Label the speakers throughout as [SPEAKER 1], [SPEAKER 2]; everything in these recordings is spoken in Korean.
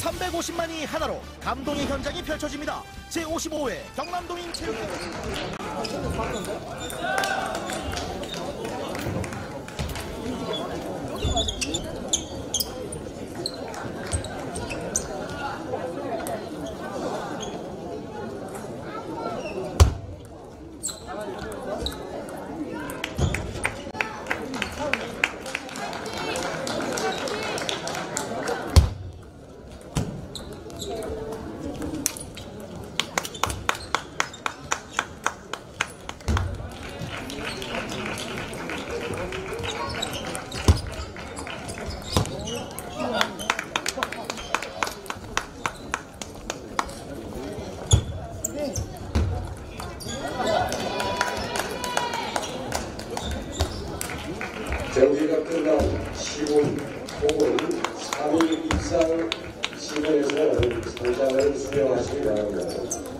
[SPEAKER 1] 350만이 하나로 감동의 현장이 펼쳐집니다. 제55회 경남도민 체육대회
[SPEAKER 2] chair. 시간에서 상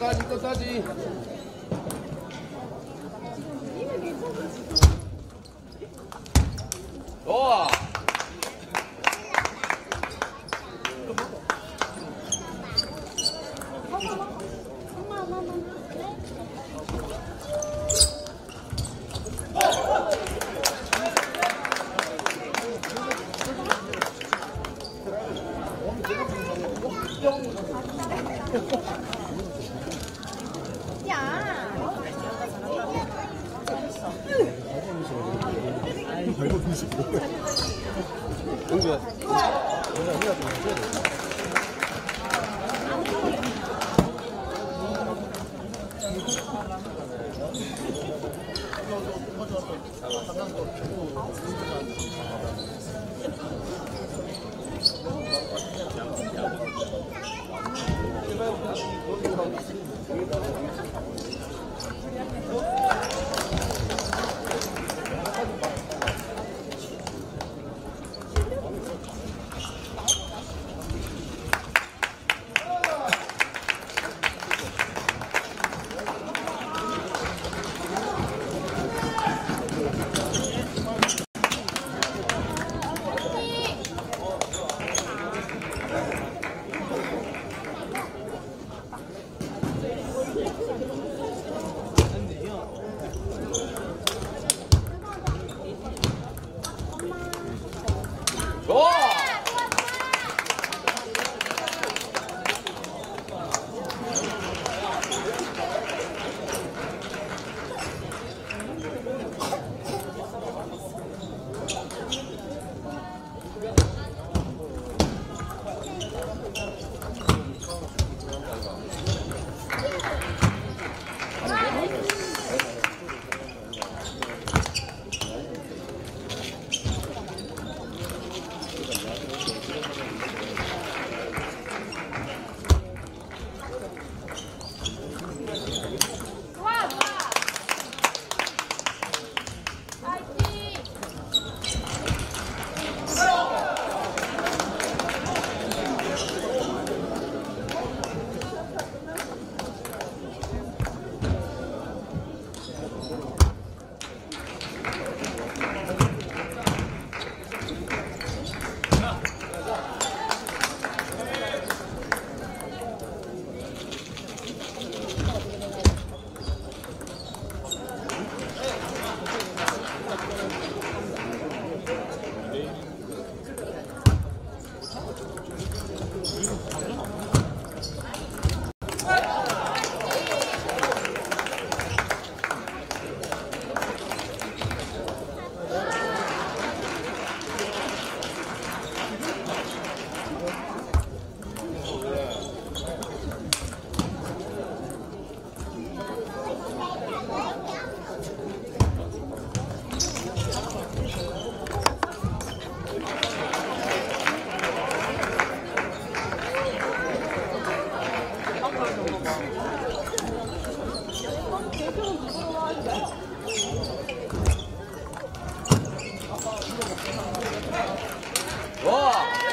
[SPEAKER 3] 지 끝까지. 좋 뭔가
[SPEAKER 4] 좋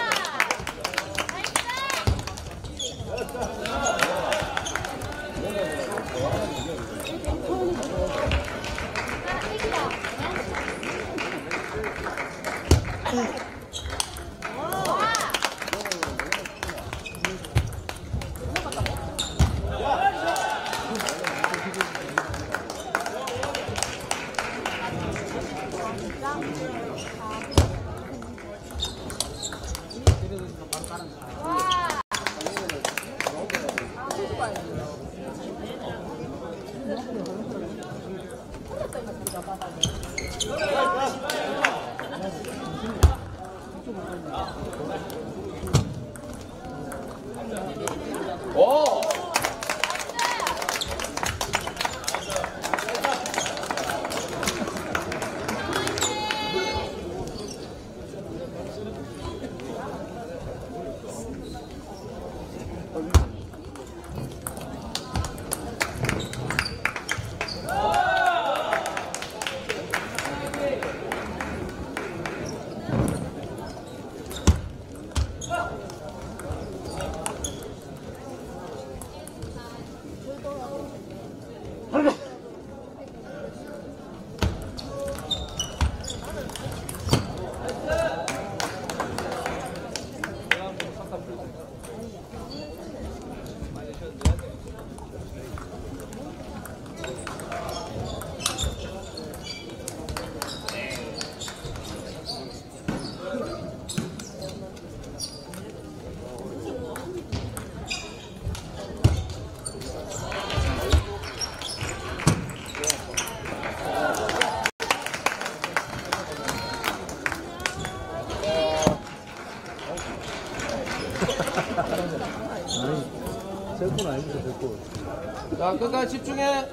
[SPEAKER 5] 셀폰 아닙니다, 셀폰.
[SPEAKER 3] 자, 끝까지 집중해.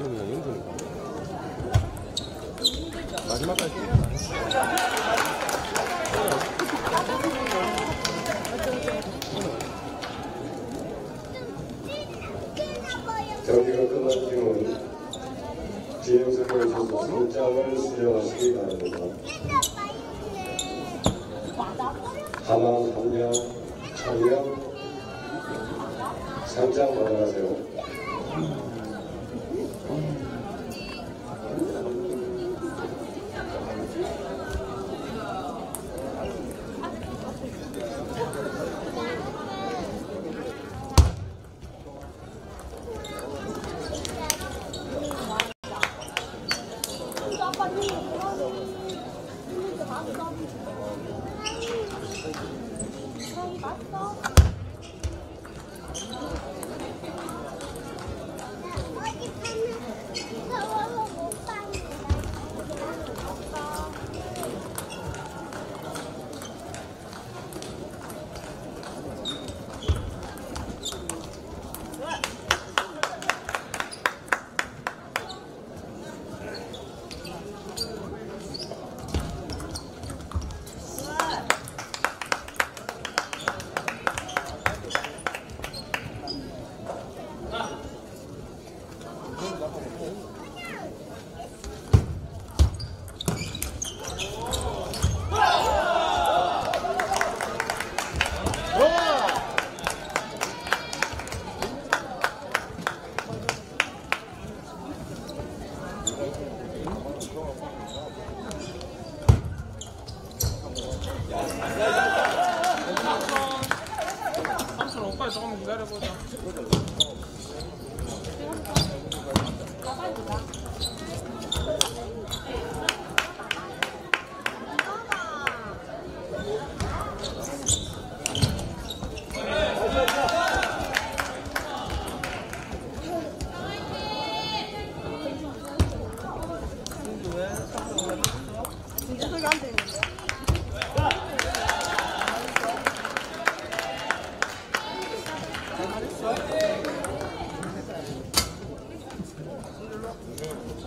[SPEAKER 5] 지금 그냥 연습 마지막까지
[SPEAKER 2] 경기가 끝난 뒤로는 비행선에 오셔서 상장을 수령하시기 바랍니다. 다만 한명 청명 상장 받아가세요. Amen.